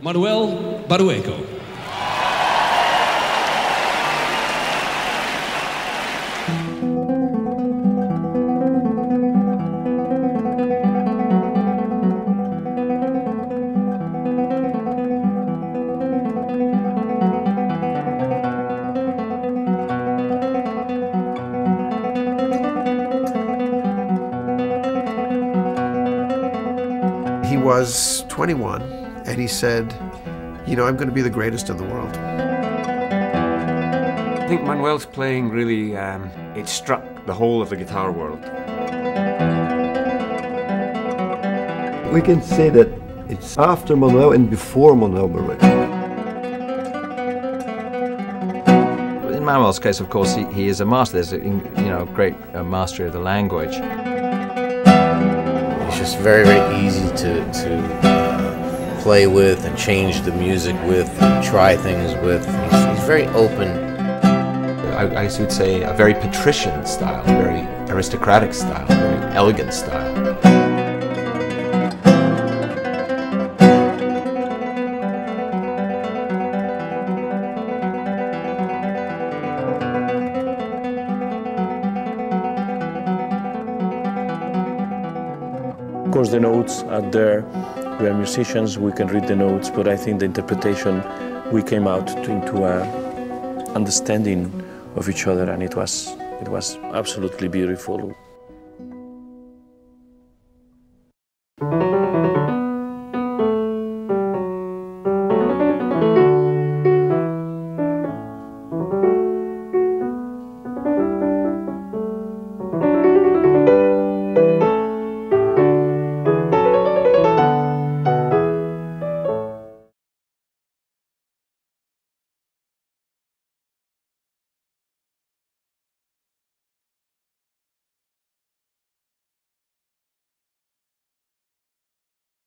Manuel Barrueco. He was 21 and he said, You know, I'm going to be the greatest in the world. I think Manuel's playing really, um, it struck the whole of the guitar world. We can say that it's after Manuel and before Manuel Barrueco. In Manuel's case, of course, he, he is a master. There's a you know great uh, mastery of the language. It's just very, very easy to, to play with and change the music with and try things with. He's, he's very open. I, I guess you'd say a very patrician style, very aristocratic style, very elegant style. Of course, the notes are there. We are musicians, we can read the notes, but I think the interpretation, we came out to, into a understanding of each other, and it was, it was absolutely beautiful.